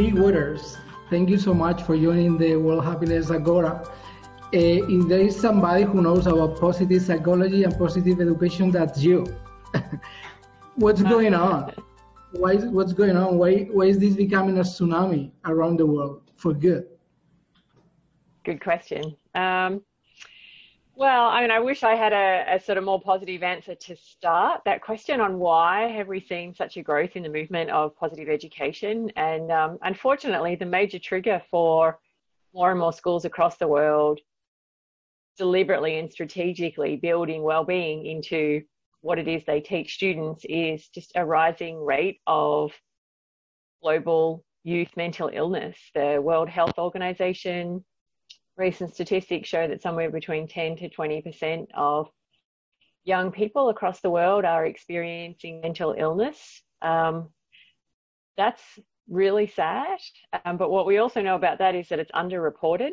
Lea Waters, thank you so much for joining the World Happiness Agora. Uh, if there is somebody who knows about positive psychology and positive education, that's you. what's going on? Why is, what's going on? Why, why is this becoming a tsunami around the world for good? Good question. Um, well, I mean, I wish I had a, a, sort of more positive answer to start that question on why have we seen such a growth in the movement of positive education. And um, unfortunately, the major trigger for more and more schools across the world deliberately and strategically building well-being into what it is they teach students is just a rising rate of global youth mental illness. The World Health Organization recent statistics show that somewhere between 10 to 20% of young people across the world are experiencing mental illness. Um, that's really sad. Um, but what we also know about that is that it's underreported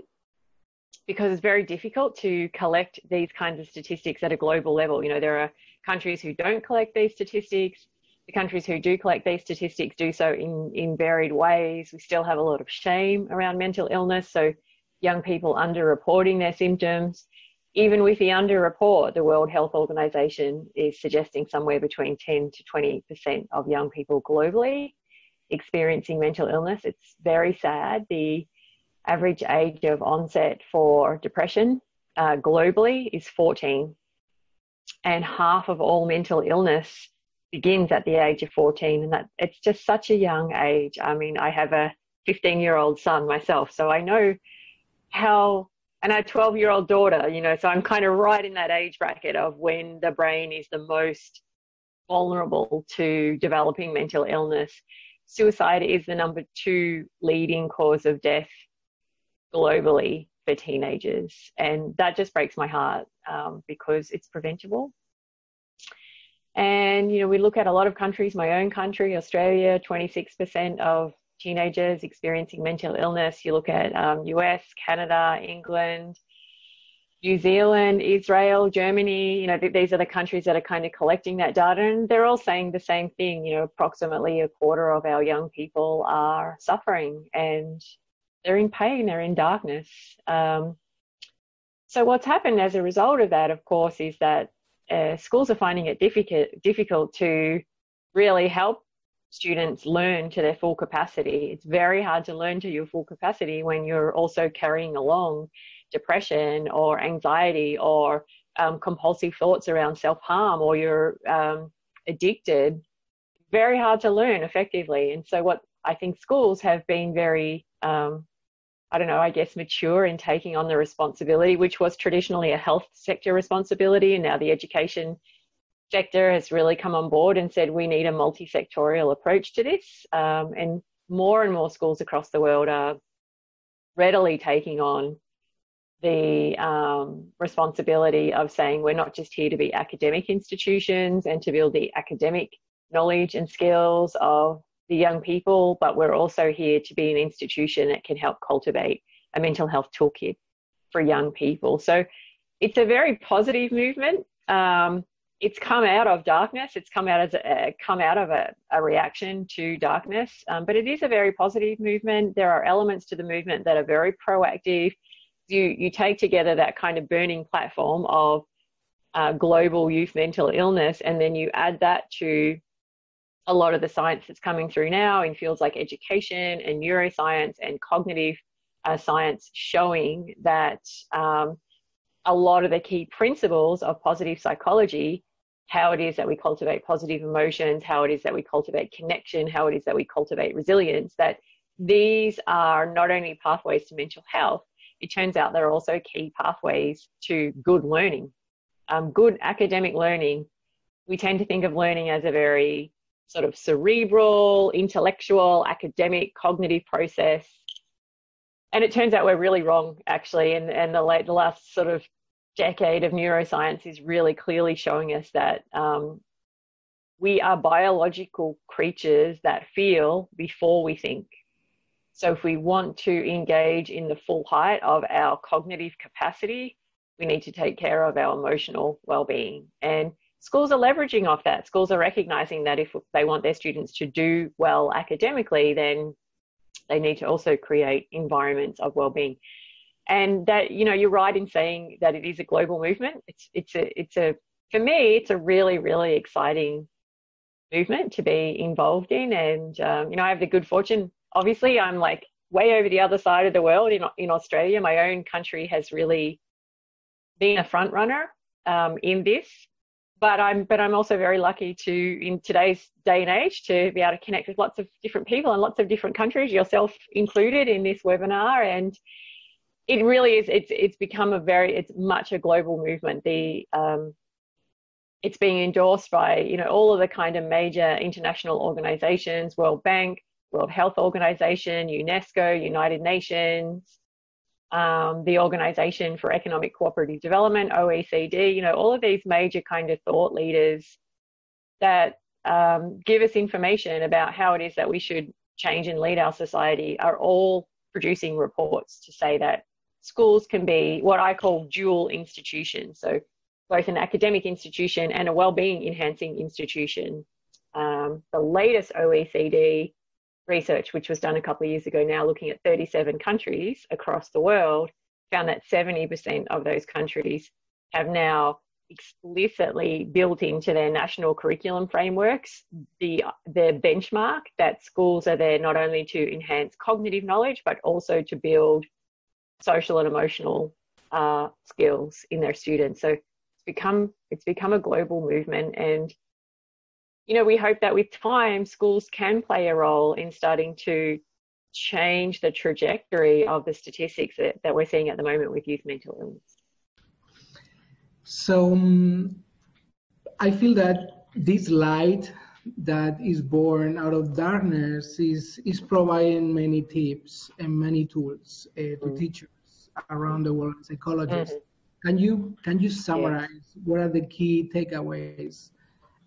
because it's very difficult to collect these kinds of statistics at a global level. You know, there are countries who don't collect these statistics. The countries who do collect these statistics do so in, in varied ways. We still have a lot of shame around mental illness. So young people underreporting their symptoms. Even with the underreport, the World Health Organization is suggesting somewhere between 10 to 20% of young people globally experiencing mental illness. It's very sad. The average age of onset for depression uh, globally is 14, and half of all mental illness begins at the age of 14, and that it's just such a young age. I mean, I have a 15 year old son myself, so I know how and a 12 year old daughter, you know, so I'm kind of right in that age bracket of when the brain is the most vulnerable to developing mental illness. Suicide is the number two leading cause of death globally for teenagers. And that just breaks my heart um, because it's preventable. And, you know, we look at a lot of countries, my own country, Australia, 26% of teenagers experiencing mental illness. You look at um, US, Canada, England, New Zealand, Israel, Germany, you know, th- these are the countries that are kind of collecting that data and they're all saying the same thing. You know, approximately a quarter of our young people are suffering and they're in pain, they're in darkness. Um, so what's happened as a result of that, of course, is that uh, schools are finding it difficult, difficult to really help students learn to their full capacity. It's very hard to learn to your full capacity when you're also carrying along depression or anxiety or um, compulsive thoughts around self harm or you're um, addicted. Very hard to learn effectively. And so, what I think schools have been very, um, I don't know, I guess mature in taking on the responsibility, which was traditionally a health sector responsibility, and now the education sector has really come on board and said we need a multi-sectorial approach to this. Um, and more and more schools across the world are readily taking on the um, responsibility of saying we're not just here to be academic institutions and to build the academic knowledge and skills of the young people, but we're also here to be an institution that can help cultivate a mental health toolkit for young people. So it's a very positive movement. Um, it's come out of darkness. It's come out as a, come out of a, a reaction to darkness. Um, but it is a very positive movement. There are elements to the movement that are very proactive. You you take together that kind of burning platform of uh, global youth mental illness, and then you add that to a lot of the science that's coming through now in fields like education and neuroscience and cognitive uh, science, showing that. Um, a lot of the key principles of positive psychology how it is that we cultivate positive emotions, how it is that we cultivate connection, how it is that we cultivate resilience, that these are not only pathways to mental health, it turns out they're also key pathways to good learning. Um, good academic learning, we tend to think of learning as a very sort of cerebral, intellectual, academic, cognitive process. And it turns out we're really wrong, actually. And, and the, late, the last sort of decade of neuroscience is really clearly showing us that um, we are biological creatures that feel before we think. So, if we want to engage in the full height of our cognitive capacity, we need to take care of our emotional well being. And schools are leveraging off that. Schools are recognizing that if they want their students to do well academically, then they need to also create environments of well-being. And that, you know, you're right in saying that it is a global movement. It's, it's a, it's a, for me, it's a really, really exciting movement to be involved in. And, um, you know, I have the good fortune, obviously, I'm like way over the other side of the world in, in Australia. My own country has really been a front runner um, in this. But I'm, but I'm also very lucky to, in today's day and age, to be able to connect with lots of different people and lots of different countries, yourself included in this webinar. And it really is, it's, it's become a very, it's much a global movement. The, um, it's being endorsed by you know all of the kind of major international organizations world bank world health organization unesco united nations um, the organization for economic cooperative development oecd you know all of these major kind of thought leaders that um, give us information about how it is that we should change and lead our society are all producing reports to say that schools can be what i call dual institutions so both an academic institution and a well-being enhancing institution. Um, the latest OECD research, which was done a couple of years ago now, looking at 37 countries across the world, found that 70% of those countries have now explicitly built into their national curriculum frameworks the their benchmark that schools are there not only to enhance cognitive knowledge but also to build social and emotional uh, skills in their students. So it's become it's become a global movement and you know we hope that with time schools can play a role in starting to change the trajectory of the statistics that, that we're seeing at the moment with youth mental illness so um, i feel that this light that is born out of darkness is is providing many tips and many tools uh, to mm. teachers around the world psychologists mm-hmm can you can you summarize yes. what are the key takeaways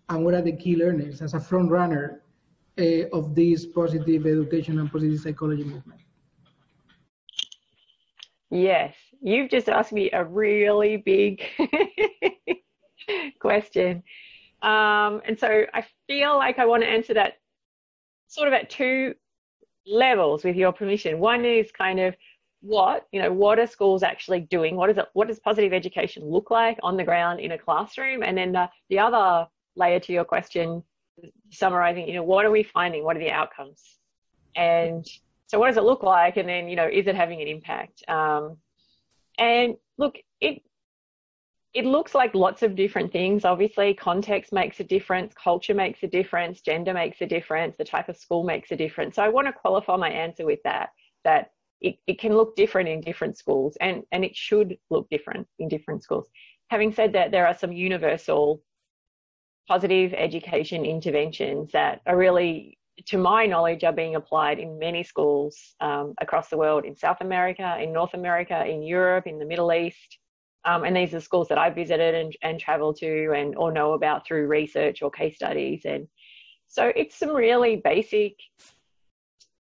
and what are the key learnings as a front runner uh, of this positive education and positive psychology movement? Yes, you've just asked me a really big question. Um, and so I feel like I want to answer that sort of at two levels with your permission. One is kind of what you know what are schools actually doing? What is it what does positive education look like on the ground in a classroom? And then the, the other layer to your question summarizing you know what are we finding? What are the outcomes? And so what does it look like? And then you know is it having an impact? Um, and look it it looks like lots of different things obviously context makes a difference culture makes a difference gender makes a difference the type of school makes a difference so i want to qualify my answer with that that it, it can look different in different schools and, and it should look different in different schools. Having said that, there are some universal positive education interventions that are really, to my knowledge, are being applied in many schools um, across the world in South America, in North America, in Europe, in the Middle East. Um, and these are schools that I've visited and, and traveled to and or know about through research or case studies. And so it's some really basic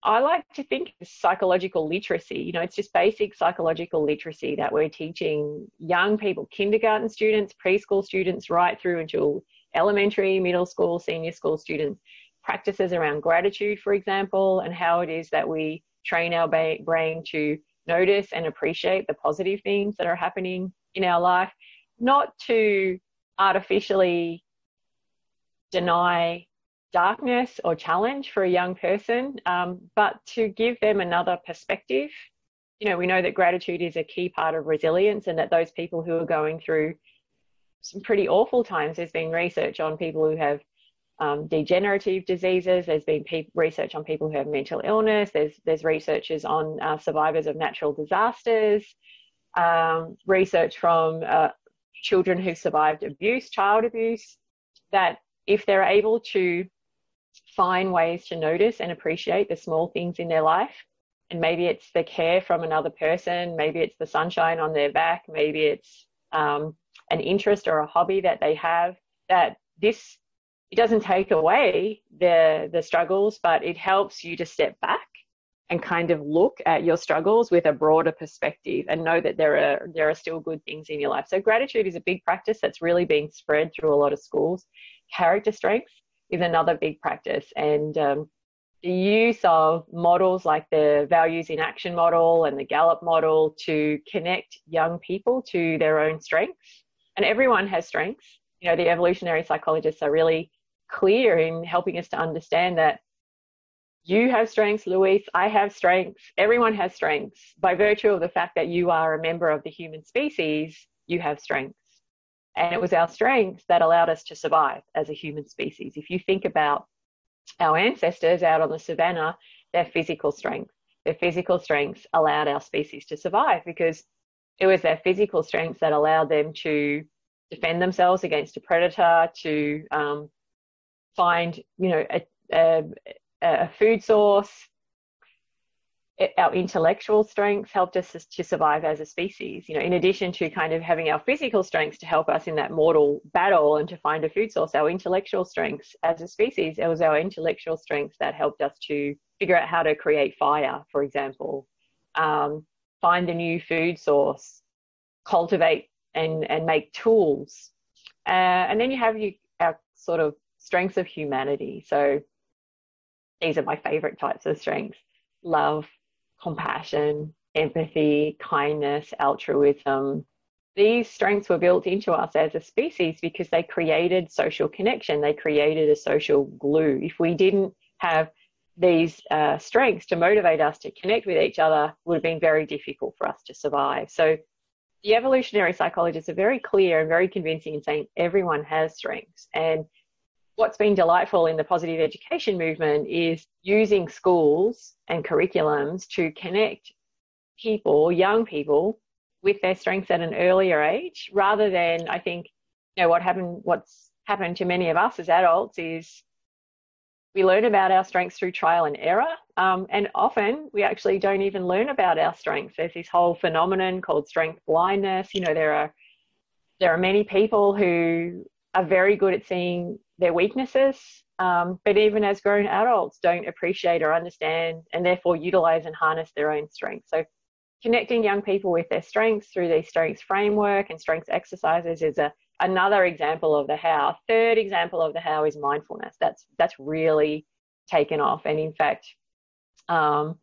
I like to think of psychological literacy. You know, it's just basic psychological literacy that we're teaching young people, kindergarten students, preschool students, right through until elementary, middle school, senior school students. Practices around gratitude, for example, and how it is that we train our brain to notice and appreciate the positive things that are happening in our life, not to artificially deny darkness or challenge for a young person, um, but to give them another perspective. You know, we know that gratitude is a key part of resilience and that those people who are going through some pretty awful times, there's been research on people who have um, degenerative diseases. There's been pe- research on people who have mental illness. There's there's researchers on uh, survivors of natural disasters. Um, research from uh, children who survived abuse, child abuse. That if they're able to find ways to notice and appreciate the small things in their life. And maybe it's the care from another person, maybe it's the sunshine on their back, maybe it's um, an interest or a hobby that they have. That this it doesn't take away the the struggles, but it helps you to step back and kind of look at your struggles with a broader perspective and know that there are there are still good things in your life. So gratitude is a big practice that's really being spread through a lot of schools. Character strength is another big practice. And um, the use of models like the values in action model and the Gallup model to connect young people to their own strengths. And everyone has strengths. You know, the evolutionary psychologists are really clear in helping us to understand that you have strengths, Luis, I have strengths, everyone has strengths. By virtue of the fact that you are a member of the human species, you have strengths. And it was our strengths that allowed us to survive as a human species. If you think about our ancestors out on the savannah, their physical strength. Their physical strengths allowed our species to survive because it was their physical strengths that allowed them to defend themselves against a predator, to um, find, you know, a, a, a food source, our intellectual strengths helped us to survive as a species. You know, in addition to kind of having our physical strengths to help us in that mortal battle and to find a food source, our intellectual strengths as a species, it was our intellectual strengths that helped us to figure out how to create fire, for example, um, find a new food source, cultivate and, and make tools. Uh, and then you have you, our sort of strengths of humanity. So these are my favorite types of strengths love, compassion, empathy, kindness, altruism. These strengths were built into us as a species because they created social connection. They created a social glue. If we didn't have these uh, strengths to motivate us to connect with each other, would have been very difficult for us to survive. So the evolutionary psychologists are very clear and very convincing in saying everyone has strengths. And what's been delightful in the positive education movement is using schools and curriculums to connect people, young people, with their strengths at an earlier age, rather than I think, you know, what happened, what's happened to many of us as adults is we learn about our strengths through trial and error. Um, and often we actually don't even learn about our strengths. There's this whole phenomenon called strength blindness. You know, there are there are many people who are very good at seeing their weaknesses, um, but even as grown adults, don't appreciate or understand and therefore utilize and harness their own strengths. So, connecting young people with their strengths through these strengths framework and strengths exercises is a another example of the how. Third example of the how is mindfulness. That's that's really taken off, and in fact, um,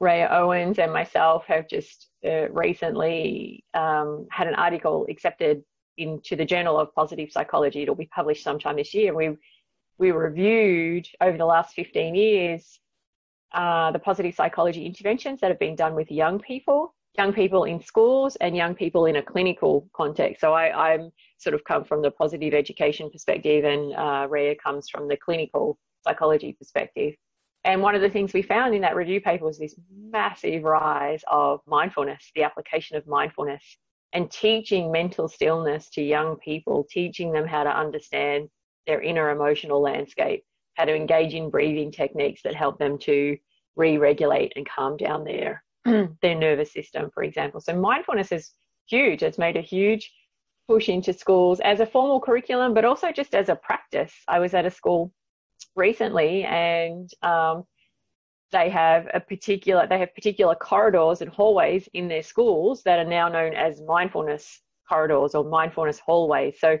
Rhea Owens and myself have just uh, recently um, had an article accepted into the Journal of Positive Psychology. It'll be published sometime this year. We we reviewed over the last 15 years uh, the positive psychology interventions that have been done with young people, young people in schools, and young people in a clinical context. So I, I'm sort of come from the positive education perspective, and uh, Rhea comes from the clinical psychology perspective. And one of the things we found in that review paper was this massive rise of mindfulness, the application of mindfulness and teaching mental stillness to young people, teaching them how to understand their inner emotional landscape, how to engage in breathing techniques that help them to re-regulate and calm down their their nervous system, for example. So mindfulness is huge. It's made a huge push into schools as a formal curriculum, but also just as a practice. I was at a school recently and um, they have a particular they have particular corridors and hallways in their schools that are now known as mindfulness corridors or mindfulness hallways. So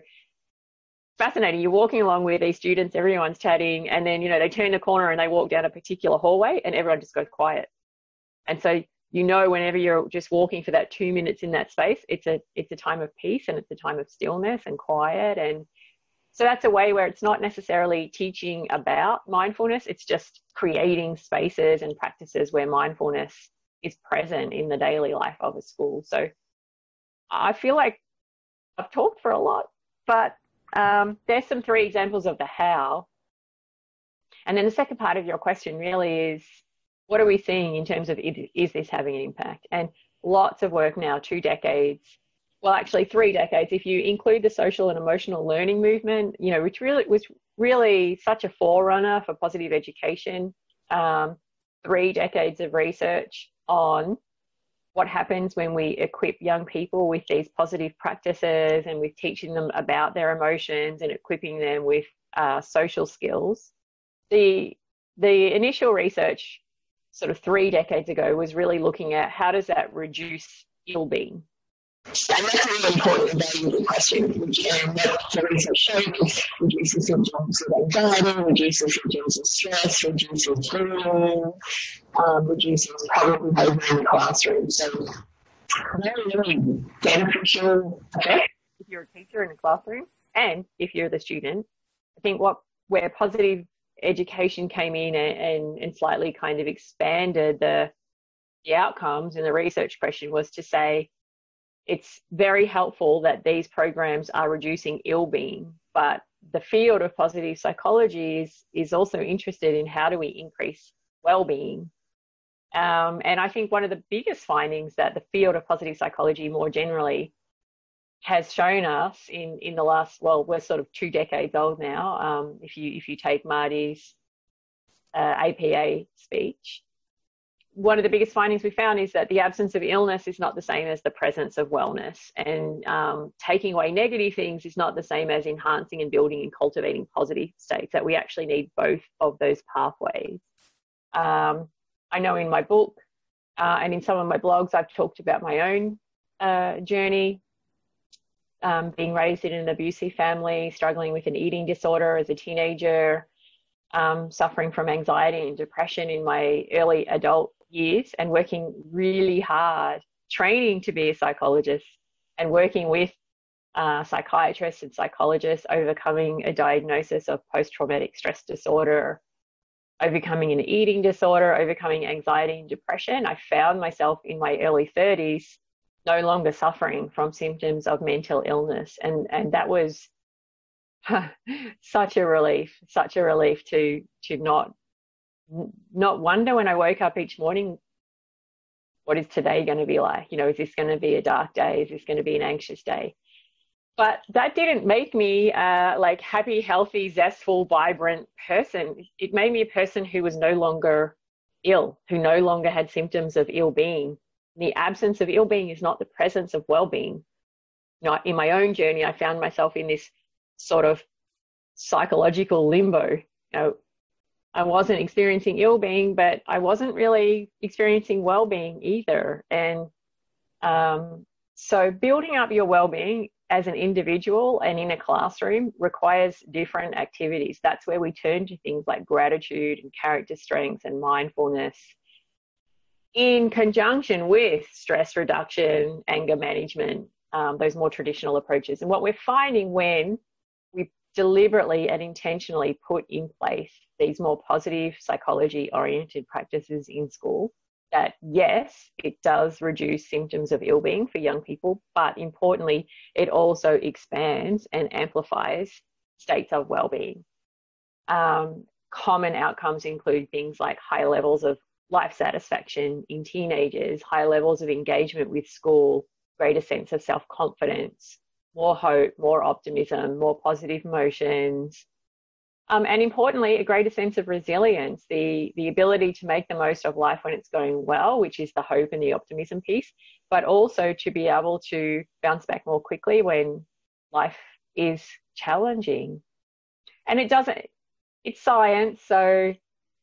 fascinating. You're walking along with these students everyone's chatting and then you know they turn the corner and they walk down a particular hallway and everyone just goes quiet. And so you know whenever you're just walking for that two minutes in that space it's a it's a time of peace and it's a time of stillness and quiet and so that's a way where it's not necessarily teaching about mindfulness, it's just creating spaces and practices where mindfulness is present in the daily life of a school. So I feel like I've talked for a lot, but um, there's some three examples of the how. And then the second part of your question really is what are we seeing in terms of is this having an impact? And lots of work now, two decades, well, actually three decades, if you include the social and emotional learning movement, you know, which really was really such a forerunner for positive education. Um, three decades of research on what happens when we equip young people with these positive practices and with teaching them about their emotions and equipping them with uh, social skills. The the initial research, sort of three decades ago, was really looking at how does that reduce ill And that's really important and valuable question, which and what the research shows reduces symptoms of anxiety, reduces symptoms of stress, reduces bullying, um, reduces problem behavior in the classroom. So very, really beneficial effect. If you're a teacher in a classroom and if you're the student, I think what where positive education came in and, and, and slightly kind of expanded the the outcomes in the research question was to say it's very helpful that these programs are reducing ill-being, but the field of positive psychology is, is also interested in how do we increase well-being. Um, and I think one of the biggest findings that the field of positive psychology more generally has shown us in, in the last, well, we're sort of two decades old now, um, if you if you take Marty's uh, APA speech, one of the biggest findings we found is that the absence of illness is not the same as the presence of wellness. And um, taking away negative things is not the same as enhancing and building and cultivating positive states, that we actually need both of those pathways. Um, I know in my book uh, and in some of my blogs, I've talked about my own uh, journey. Um, being raised in an abusive family, struggling with an eating disorder as a teenager, um, suffering from anxiety and depression in my early adult years and working really hard, training to be a psychologist and working with uh, psychiatrists and psychologists, overcoming a diagnosis of post traumatic stress disorder, overcoming an eating disorder, overcoming anxiety and depression. I found myself in my early 30s no longer suffering from symptoms of mental illness. And, and that was such a relief, such a relief to, to not not wonder when I woke up each morning, what is today going to be like? You know, is this going to be a dark day? Is this going to be an anxious day? But that didn't make me uh, like happy, healthy, zestful, vibrant person. It made me a person who was no longer ill, who no longer had symptoms of ill being. The absence of ill being is not the presence of well being. You know, in my own journey, I found myself in this sort of psychological limbo. You know, I wasn't experiencing ill being, but I wasn't really experiencing well being either. And um, so, building up your well being as an individual and in a classroom requires different activities. That's where we turn to things like gratitude and character strengths and mindfulness in conjunction with stress reduction, anger management, um, those more traditional approaches. And what we're finding when deliberately and intentionally put in place these more positive psychology oriented practices in school that yes, it does reduce symptoms of ill being for young people, but importantly, it also expands and amplifies states of well being. Um, common outcomes include things like high levels of life satisfaction in teenagers, high levels of engagement with school, greater sense of self confidence, more hope, more optimism, more positive emotions, um, and importantly, a greater sense of resilience, the, the ability to make the most of life when it's going well, which is the hope and the optimism piece, but also to be able to bounce back more quickly when life is challenging. And it doesn't, it's science, so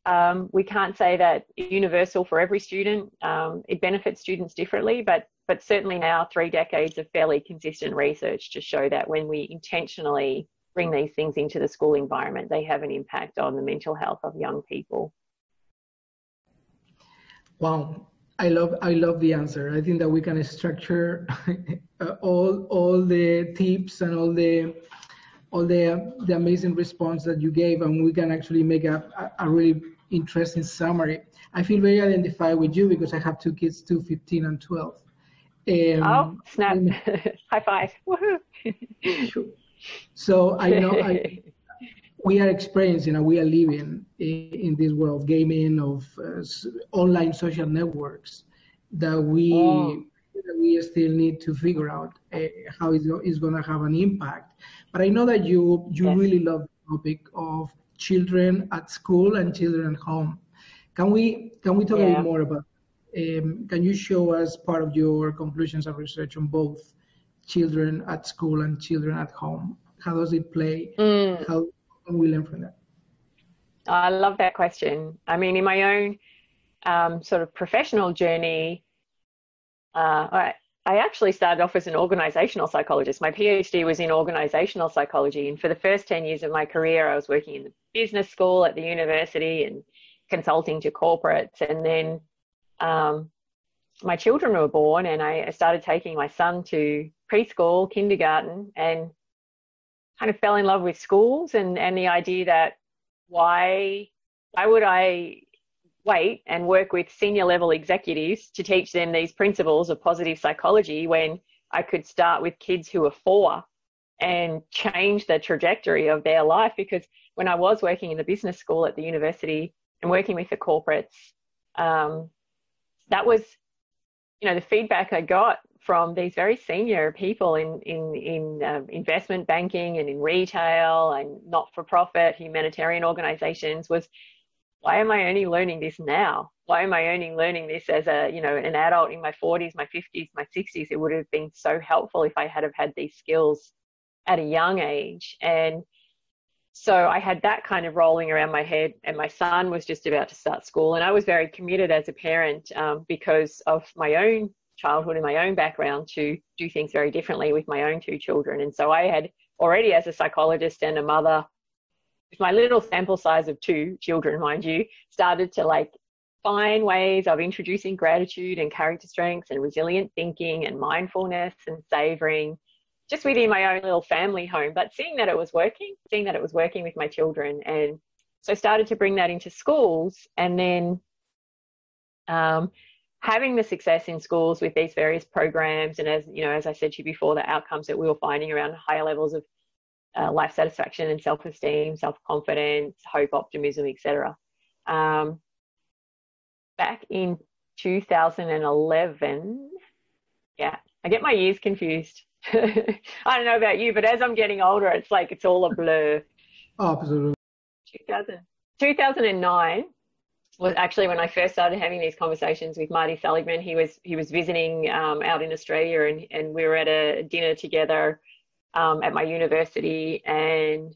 um, we can't say that universal for every student. Um, it benefits students differently, but but certainly now three decades of fairly consistent research to show that when we intentionally bring these things into the school environment, they have an impact on the mental health of young people. Wow, I love I love the answer. I think that we can structure all all the tips and all the all the the amazing response that you gave, and we can actually make a, a really interesting summary. I feel very identified with you because I have two kids, two 15 and 12. Um, oh, snap! High five! Woohoo! sure. So I know I, we are experiencing and we are living in, in this world of gaming, of uh, online social networks that we oh. that we still need to figure out uh, how it's, it's going to have an impact. But I know that you you yes. really love the topic of children at school and children at home. Can we can we talk yeah. a bit more about? Um, can you show us part of your conclusions of research on both children at school and children at home? How does it play? Mm. How can we learn from that? I love that question. I mean, in my own um, sort of professional journey, uh, I actually started off as an organizational psychologist. My PhD was in organizational psychology. And for the first 10 years of my career, I was working in the business school at the university and consulting to corporates. And then um, my children were born, and I started taking my son to preschool, kindergarten, and kind of fell in love with schools and, and the idea that why why would I wait and work with senior level executives to teach them these principles of positive psychology when I could start with kids who are four and change the trajectory of their life. Because when I was working in the business school at the university and working with the corporates, um, that was, you know, the feedback I got from these very senior people in in in um, investment banking and in retail and not for profit humanitarian organizations was why am I only learning this now? Why am I only learning this as a, you know, an adult in my 40s, my 50s, my 60s? It would have been so helpful if I had have had these skills at a young age. And so I had that kind of rolling around my head, and my son was just about to start school. And I was very committed as a parent um, because of my own childhood and my own background to do things very differently with my own two children. And so I had already, as a psychologist and a mother, with my little sample size of two children, mind you, started to like find ways of introducing gratitude and character strengths and resilient thinking and mindfulness and savoring just within my own little family home. But seeing that it was working, seeing that it was working with my children. And so started to bring that into schools and then um, having the success in schools with these various programs and as you know as i said to you before the outcomes that we were finding around higher levels of uh, life satisfaction and self-esteem, self-confidence, hope, optimism, etc. Um, back in 2011, yeah, I get my years confused. I don't know about you, but as I'm getting older, it's like it's all a blur. Absolutely. 2000, 2009 was actually when I first started having these conversations with Marty Seligman. He was he was visiting um, out in Australia, and and we were at a dinner together um, at my university, and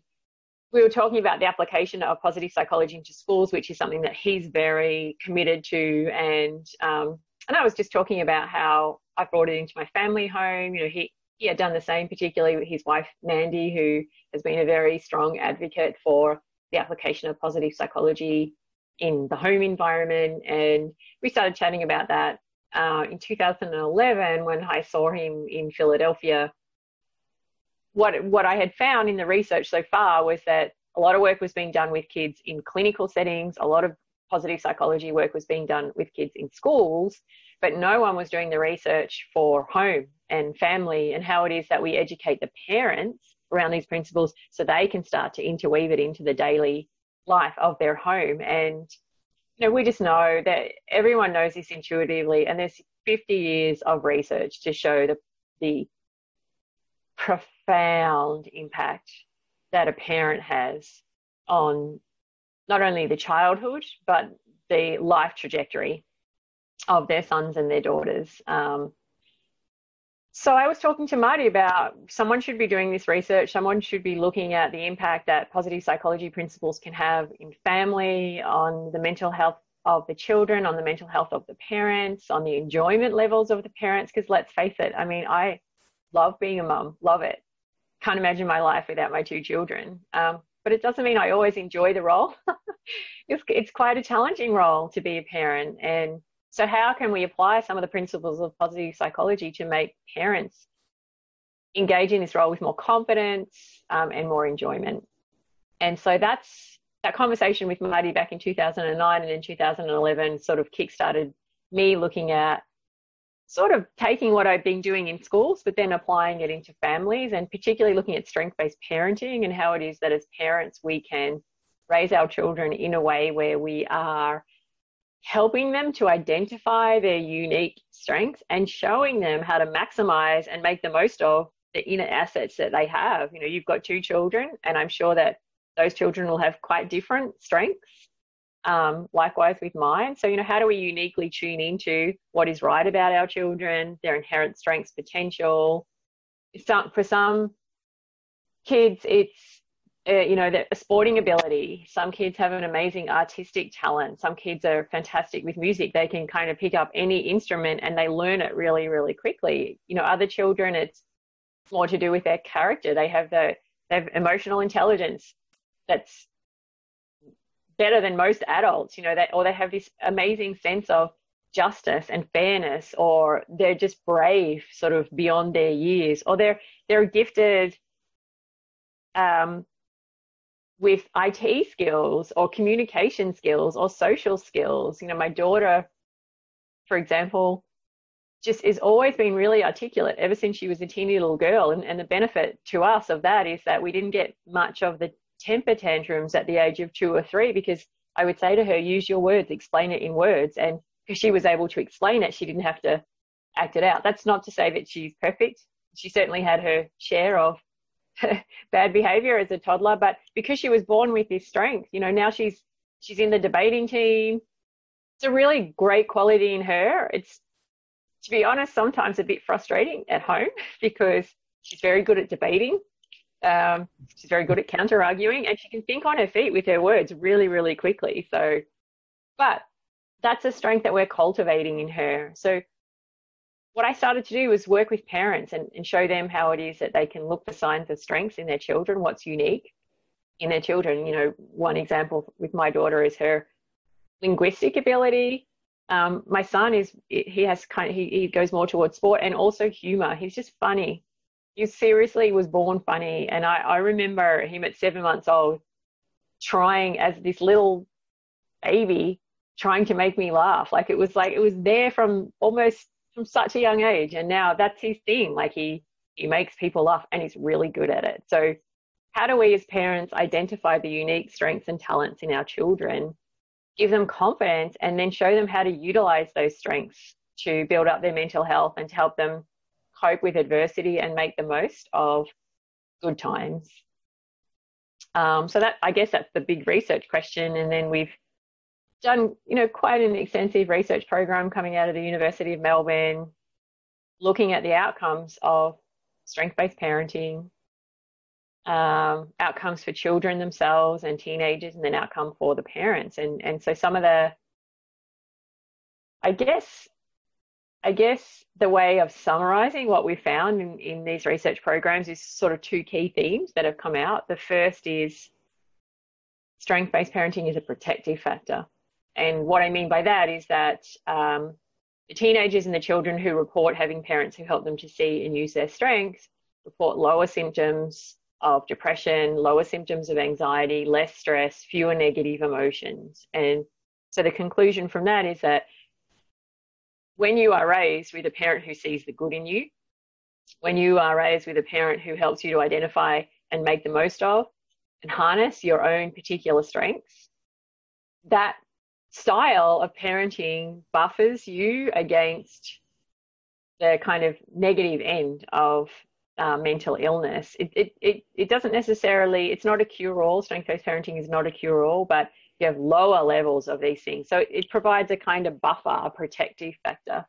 we were talking about the application of positive psychology into schools, which is something that he's very committed to. And um, and I was just talking about how I brought it into my family home. You know, he he had done the same, particularly with his wife Mandy, who has been a very strong advocate for the application of positive psychology in the home environment. And we started chatting about that uh, in 2011 when I saw him in Philadelphia what what I had found in the research so far was that a lot of work was being done with kids in clinical settings, a lot of positive psychology work was being done with kids in schools, but no one was doing the research for home and family and how it is that we educate the parents around these principles so they can start to interweave it into the daily life of their home. And you know, we just know that everyone knows this intuitively, and there's 50 years of research to show the the profound impact that a parent has on not only the childhood but the life trajectory of their sons and their daughters. Um, so I was talking to Marty about someone should be doing this research. Someone should be looking at the impact that positive psychology principles can have in family, on the mental health of the children, on the mental health of the parents, on the enjoyment levels of the parents. Because let's face it, I mean, I love being a mum, love it. Can't imagine my life without my two children. Um, but it doesn't mean I always enjoy the role. it's, it's quite a challenging role to be a parent. And so, how can we apply some of the principles of positive psychology to make parents engage in this role with more confidence um, and more enjoyment? And so that's that conversation with Marty back in 2009 and in 2011 sort of kickstarted me looking at sort of taking what I've been doing in schools, but then applying it into families and particularly looking at strength based parenting and how it is that as parents we can raise our children in a way where we are helping them to identify their unique strengths and showing them how to maximize and make the most of the inner assets that they have. You know, you've got two children, and I'm sure that those children will have quite different strengths um, likewise with mine. So, you know, how do we uniquely tune into what is right about our children, their inherent strengths, potential? Some, for some kids, it's uh, you know, a sporting ability. Some kids have an amazing artistic talent. Some kids are fantastic with music. They can kind of pick up any instrument and they learn it really, really quickly. You know, other children, it's more to do with their character. They have the they have emotional intelligence that's better than most adults. You know, that or they have this amazing sense of justice and fairness, or they're just brave, sort of beyond their years, or they're they're gifted. Um, with IT skills or communication skills or social skills. You know, my daughter, for example, just has always been really articulate ever since she was a teeny little girl. And, and the benefit to us of that is that we didn't get much of the temper tantrums at the age of two or three because I would say to her, use your words, explain it in words. And because she was able to explain it, she didn't have to act it out. That's not to say that she's perfect. She certainly had her share of bad behavior as a toddler, but because she was born with this strength, you know, now she's she's in the debating team. It's a really great quality in her. It's to be honest, sometimes a bit frustrating at home because she's very good at debating. Um, she's very good at counter arguing and she can think on her feet with her words really, really quickly. So, but that's a strength that we're cultivating in her. So what I started to do was work with parents and, and show them how it is that they can look for signs of strengths in their children, what's unique in their children. You know, one example with my daughter is her linguistic ability. Um, my son is he has kind of he, he goes more towards sport and also humor. He's just funny. He seriously was born funny, and I, I remember him at seven months old trying as this little baby trying to make me laugh. Like it was like it was there from almost from such a young age. And now that's his thing. Like he he makes people laugh and he's really good at it. So how do we as parents identify the unique strengths and talents in our children give them confidence and then show them how to utilize those strengths to build up their mental health and to help them cope with adversity and make the most of good times um, so that i guess that's the big research question and then we've done, you know, quite an extensive research program coming out of the University of Melbourne, looking at the outcomes of strength-based parenting, um, outcomes for children themselves and teenagers, and then outcome for the parents. And and so some of the, I guess, I guess the way of summarizing what we found in, in these research programs is sort of two key themes that have come out. The first is strength-based parenting is a protective factor. And what I mean by that is that um, the teenagers and the children who report having parents who help them to see and use their strengths report lower symptoms of depression, lower symptoms of anxiety, less stress, fewer negative emotions. And so the conclusion from that is that when you are raised with a parent who sees the good in you, when you are raised with a parent who helps you to identify and make the most of and harness your own particular strengths, that style of parenting buffers you against the kind of negative end of uh, mental illness. It, it, it, it doesn't necessarily, it's not a cure all. Strength based parenting is not a cure all, but you have lower levels of these things. So it provides a kind of buffer, a protective factor.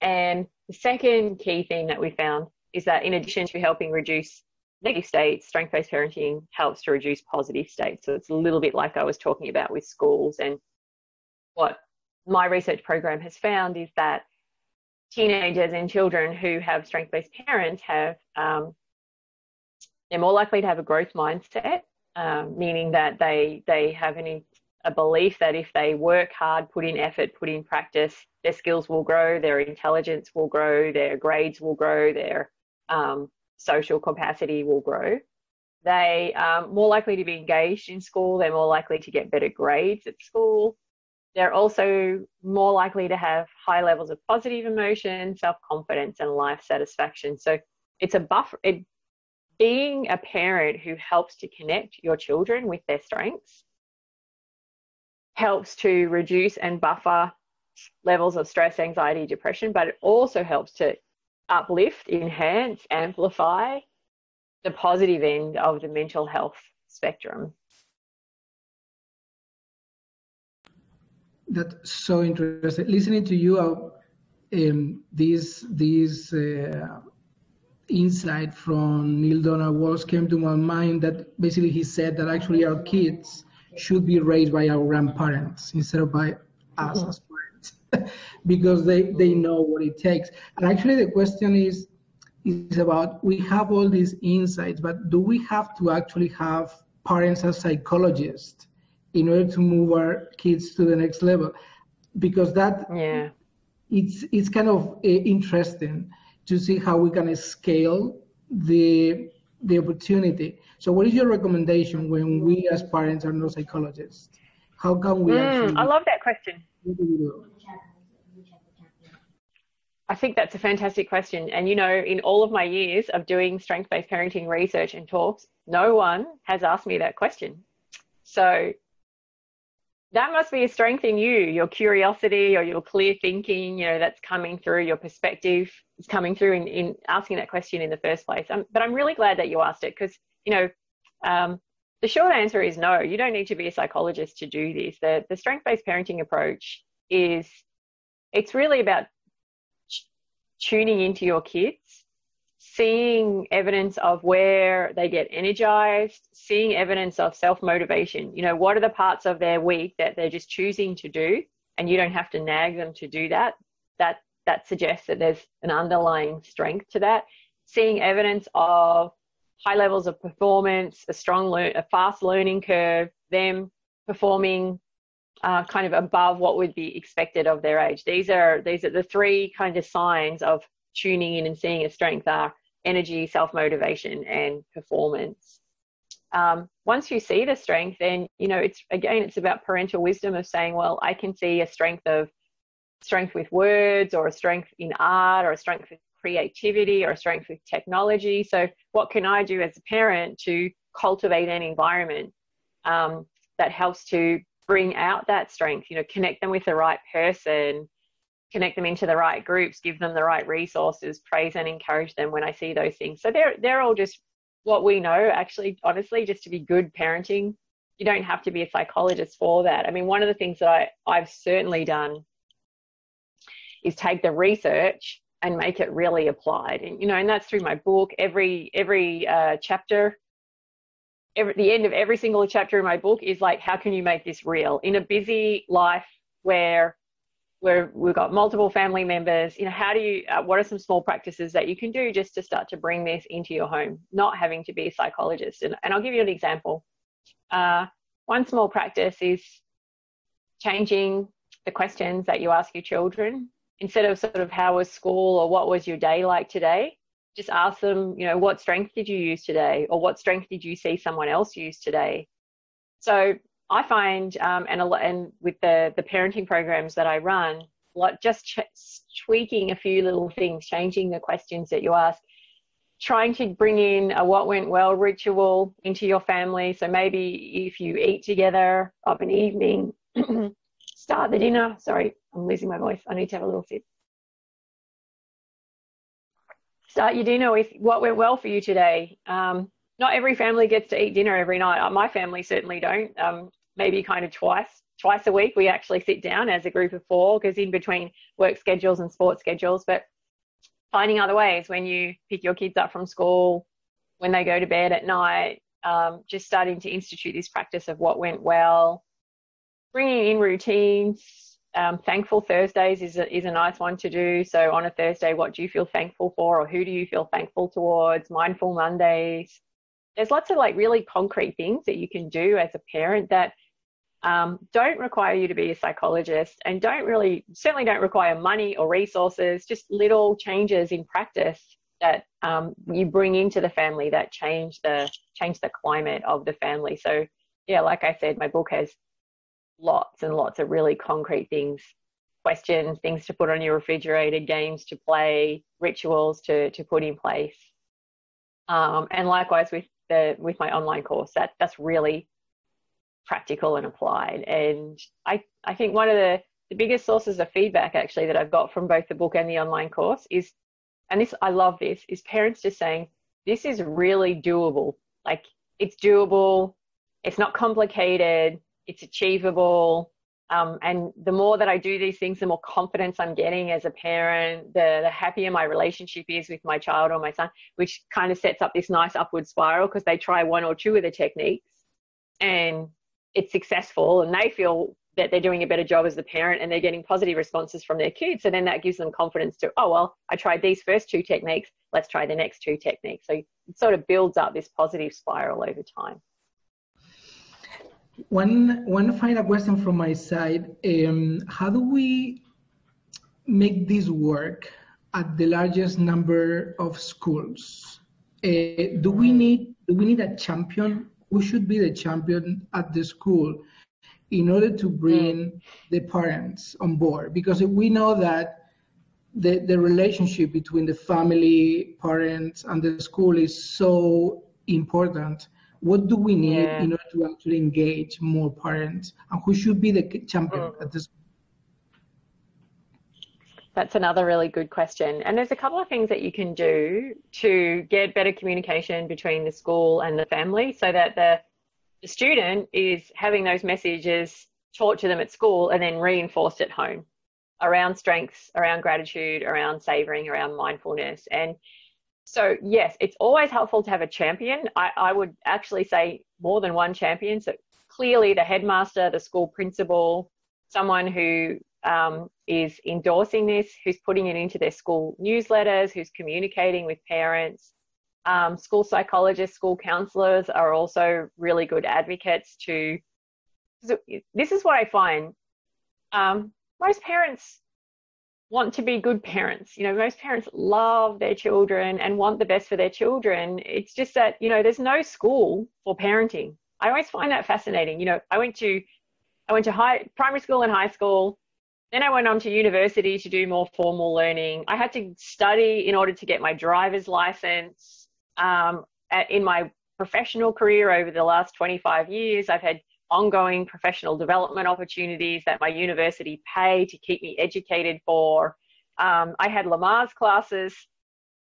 And the second key thing that we found is that in addition to helping reduce negative states, strength based parenting helps to reduce positive states. So it's a little bit like I was talking about with schools and what my research program has found is that teenagers and children who have strength based parents have, um, they're more likely to have a growth mindset, um, meaning that they, they have a belief that if they work hard, put in effort, put in practice, their skills will grow, their intelligence will grow, their grades will grow, their um, social capacity will grow. They are more likely to be engaged in school, they're more likely to get better grades at school, they're also more likely to have high levels of positive emotion, self confidence, and life satisfaction. So it's a buffer. It, being a parent who helps to connect your children with their strengths helps to reduce and buffer levels of stress, anxiety, depression, but it also helps to uplift, enhance, amplify the positive end of the mental health spectrum. That's so interesting. Listening to you, um, these these uh, insight from Neale Donald Walsch came to my mind that basically he said that actually our kids should be raised by our grandparents instead of by us mm-hmm. as parents because they, they know what it takes. And actually the question is is about we have all these insights, but do we have to actually have parents as psychologists in order to move our kids to the next level? Because that yeah it's it's kind of uh, interesting to see how we can scale the the opportunity. So, what is your recommendation when we as parents are not psychologists? How can we? Mm, I love that question. I think that's a fantastic question. And you know, in all of my years of doing strength based parenting research and talks, no one has asked me that question. So that must be a strength in you, your curiosity or your clear thinking, you know, that's coming through, your perspective is coming through in, in asking that question in the first place. Um, but I'm really glad that you asked it because, you know, um, the short answer is no, you don't need to be a psychologist to do this. The, the strength based parenting approach is, it's really about tuning into your kids seeing evidence of where they get energized, seeing evidence of self motivation. You know, what are the parts of their week that they're just choosing to do, and you don't have to nag them to do that. That that suggests that there's an underlying strength to that. Seeing evidence of high levels of performance, a strong, learn, a fast learning curve, them performing uh, kind of above what would be expected of their age. These are these are the three kind of signs of tuning in and seeing a strength are energy, self motivation, and performance. Um, once you see the strength, then you know it's again it's about parental wisdom of saying, well, I can see a strength of strength with words, or a strength in art, or a strength with creativity, or a strength with technology. So, what can I do as a parent to cultivate an environment um, that helps to bring out that strength? You know, connect them with the right person, connect them into the right groups, give them the right resources, praise and encourage them when I see those things. So they're they're all just what we know actually honestly just to be good parenting. You don't have to be a psychologist for that. I mean, one of the things that I, I've certainly done is take the research and make it really applied. And you know, and that's through my book. Every every uh, chapter, every the end of every single chapter in my book is like, how can you make this real in a busy life where where we've got multiple family members you know how do you uh, what are some small practices that you can do just to start to bring this into your home not having to be a psychologist? And, and i'll give you an example. Uh, one small practice is changing the questions that you ask your children. Instead of sort of how was school? or what was your day like today? just ask them you know what strength did you use today? or what strength did you see someone else use today? So I find, um, and, and with the, the parenting programs that I run, like just ch- tweaking a few little things, changing the questions that you ask, trying to bring in a what went well ritual into your family. So maybe if you eat together of an evening, start the dinner. Sorry, I'm losing my voice. I need to have a little sip. Start your dinner with what went well for you today. Um, not every family gets to eat dinner every night. My family certainly don't. Um, maybe kind of twice twice a week we actually sit down as a group of four because in between work schedules and sports schedules. But finding other ways when you pick your kids up from school when they go to bed at night um, just starting to institute this practice of what went well bringing in routines. Um, thankful thursdays is a, is a nice one to do. So on a thursday what do you feel thankful for or who do you feel thankful towards? Mindful mondays. There's lots of like really concrete things that you can do as a parent that um, don't require you to be a psychologist and don't really, certainly don't require money or resources, just little changes in practice that um, you bring into the family that change the change the climate of the family. So yeah, like I said, my book has lots and lots of really concrete things, questions, things to put on your refrigerator, games to play, rituals to to put in place. Um, and likewise with the with my online course, that that's really practical and applied. And I, I think one of the, the biggest sources of feedback actually that I've got from both the book and the online course is, and this, I love this, is parents just saying, this is really doable. Like it's doable. It's not complicated. It's achievable. Um, and the more that I do these things, the more confidence I'm getting as a parent, the, the happier my relationship is with my child or my son, which kind of sets up this nice upward spiral because they try one or two of the techniques and it's successful and they feel that they're doing a better job as the parent and they're getting positive responses from their kids. So then that gives them confidence to, oh, well, I tried these first two techniques. Let's try the next two techniques. So it sort of builds up this positive spiral over time. One, one final question from my side. Um, how do we make this work at the largest number of schools? Uh, do we need do we need a champion? Who should be the champion at the school in order to bring mm. the parents on board? Because we know that the, the relationship between the family, parents, and the school is so important what do we need yeah. in order to actually engage more parents and who should be the champion mm. at this that's another really good question. And there's a couple of things that you can do to get better communication between the school and the family so that the, the student is having those messages taught to them at school and then reinforced at home around strengths, around gratitude, around savoring, around mindfulness. And so yes, it's always helpful to have a champion. I, I would actually say more than one champion. So clearly the headmaster, the school principal, someone who um, is endorsing this, who's putting it into their school newsletters, who's communicating with parents. Um, school psychologists, school counselors are also really good advocates to. So this is what I find. Um, most parents want to be good parents. You know, most parents love their children and want the best for their children. It's just that, you know, there's no school for parenting. I always find that fascinating. You know, I went to I went to high primary school and high school. Then I went on to university to do more formal learning. I had to study in order to get my driver's license. Um, in my professional career over the last 25 years, I've had ongoing professional development opportunities that my university pay to keep me educated for. Um, I had Lamaze classes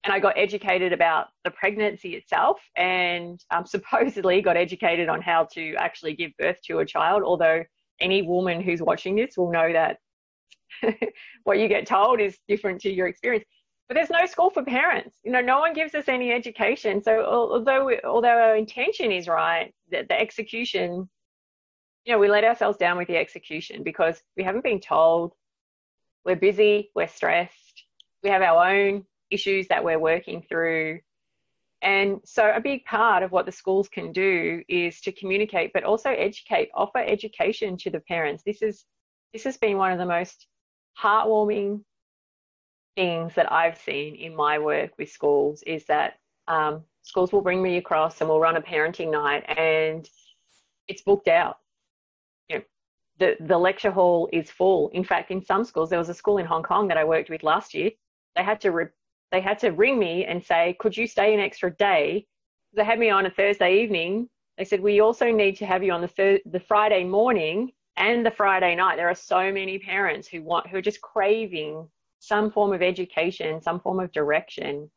and I got educated about the pregnancy itself and um, supposedly got educated on how to actually give birth to a child. Although any woman who's watching this will know that what you get told is different to your experience. But there's no school for parents. You know, no one gives us any education. So although we, although our intention is right, the, the execution you know, we let ourselves down with the execution because we haven't been told. We're busy, we're stressed, we have our own issues that we're working through. And so, a big part of what the schools can do is to communicate, but also educate, offer education to the parents. This is this has been one of the most heartwarming things that I've seen in my work with schools is that um, schools will bring me across and we'll run a parenting night, and it's booked out the, the lecture hall is full. In fact, in some schools, there was a school in Hong Kong that I worked with last year. They had to re- they had to ring me and say, "Could you stay an extra day?" They had me on a Thursday evening. They said, "We also need to have you on the the Friday morning and the Friday night." There are so many parents who want who are just craving some form of education, some form of direction.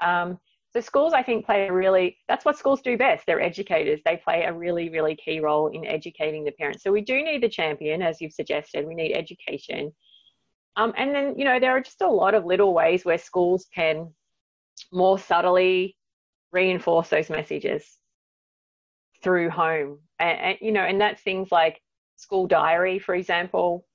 Um, so schools, I think, play a really, that's what schools do best. They're educators. They play a really, really key role in educating the parents. So we do need the champion, as you've suggested. We need education. Um, and then, you know, there are just a lot of little ways where schools can more subtly reinforce those messages through home. And, and you know, and that's things like school diary, for example.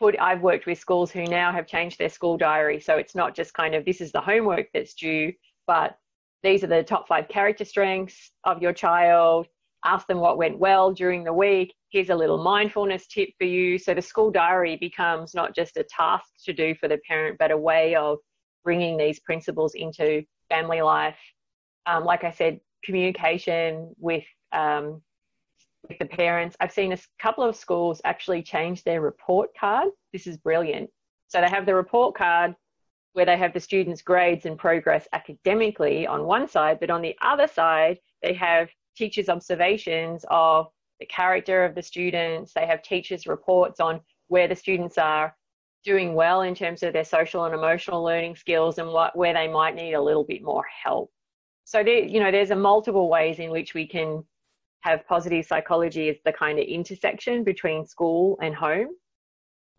Put, I've worked with schools who now have changed their school diary. So it's not just kind of this is the homework that's due but these are the top five character strengths of your child. Ask them what went well during the week. Here's a little mindfulness tip for you. So the school diary becomes not just a task to do for the parent, but a way of bringing these principles into family life. Um, like I said, communication with um, with the parents. I've seen a couple of schools actually change their report card. This is brilliant. So they have the report card where they have the students' grades and progress academically on one side, but on the other side, they have teachers' observations of the character of the students. They have teachers' reports on where the students are doing well in terms of their social and emotional learning skills and what where they might need a little bit more help. So there, you know, there's a multiple ways in which we can have positive psychology as the kind of intersection between school and home.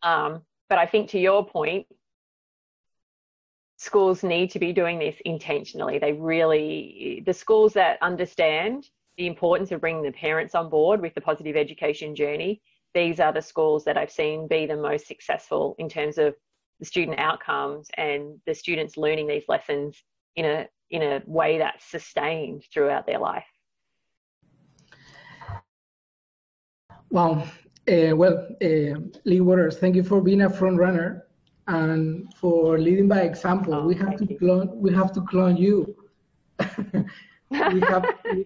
Um, but I think to your point, schools need to be doing this intentionally. They really, the schools that understand the importance of bringing the parents on board with the positive education journey, these are the schools that I've seen be the most successful in terms of the student outcomes and the students learning these lessons in a in a way that's sustained throughout their life. Wow. Uh, well, uh, Lea Waters, thank you for being a front runner and for leading by example. Oh, we have to you. clone. We have to clone you. we have to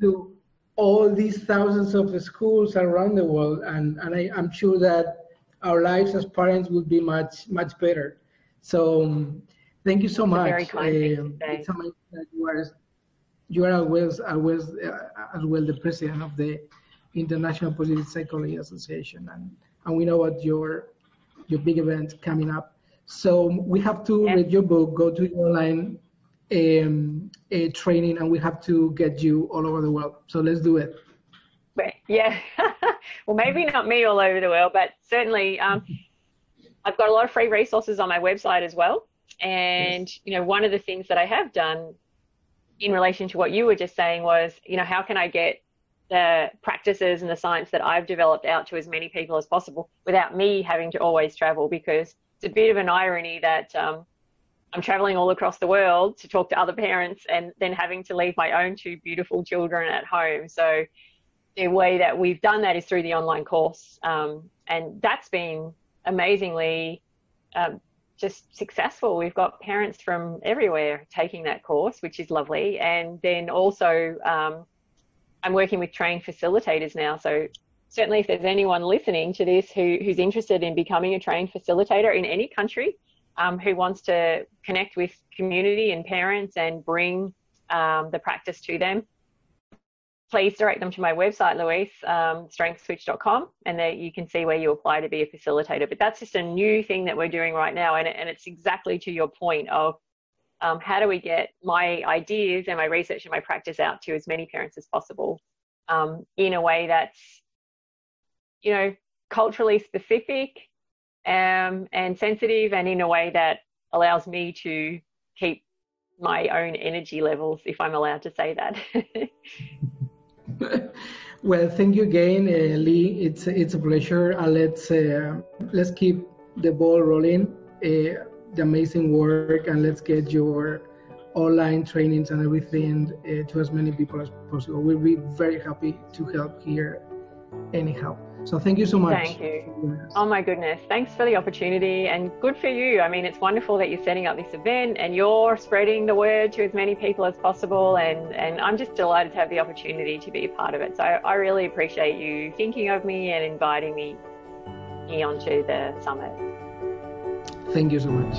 do all these thousands of schools around the world, and and I, am sure that our lives as parents would be much much better. So um, thank you so That's much. very kind uh, it's amazing that you are you are always always uh, as well the president of the International Positive Psychology Association, and and we know what your your big event coming up. So we have to yes. read your book, go to your online um, uh, training, and we have to get you all over the world. So let's do it. Yeah. well, maybe not me all over the world, but certainly um, I've got a lot of free resources on my website as well. And, yes. you know, one of the things that I have done in relation to what you were just saying was, you know, how can I get the practices and the science that I've developed out to as many people as possible without me having to always travel because it's a bit of an irony that um, I'm traveling all across the world to talk to other parents and then having to leave my own two beautiful children at home. So the way that we've done that is through the online course. Um, and that's been amazingly um, just successful. We've got parents from everywhere taking that course, which is lovely. And then also, um, I'm working with trained facilitators now. So certainly, if there's anyone listening to this who, who's interested in becoming a trained facilitator in any country, um, who wants to connect with community and parents and bring um, the practice to them, please direct them to my website, Luis, um, strengthswitch.com, and there you can see where you apply to be a facilitator. But that's just a new thing that we're doing right now, and, and it's exactly to your point of um, how do we get my ideas and my research and my practice out to as many parents as possible um, in a way that's, you know, culturally specific um, and sensitive, and in a way that allows me to keep my own energy levels, if I'm allowed to say that. well, thank you again, uh, Lea. It's it's a pleasure. Uh, let's uh, let's keep the ball rolling. Uh, the amazing work, and let's get your online trainings and everything uh, to as many people as possible. We'll be very happy to help here, anyhow. So thank you so much. Thank you. Oh my goodness. Thanks for the opportunity and good for you. I mean, it's wonderful that you're setting up this event and you're spreading the word to as many people as possible. And, and I'm just delighted to have the opportunity to be a part of it. So I really appreciate you thinking of me and inviting me onto the summit. Thank you so much.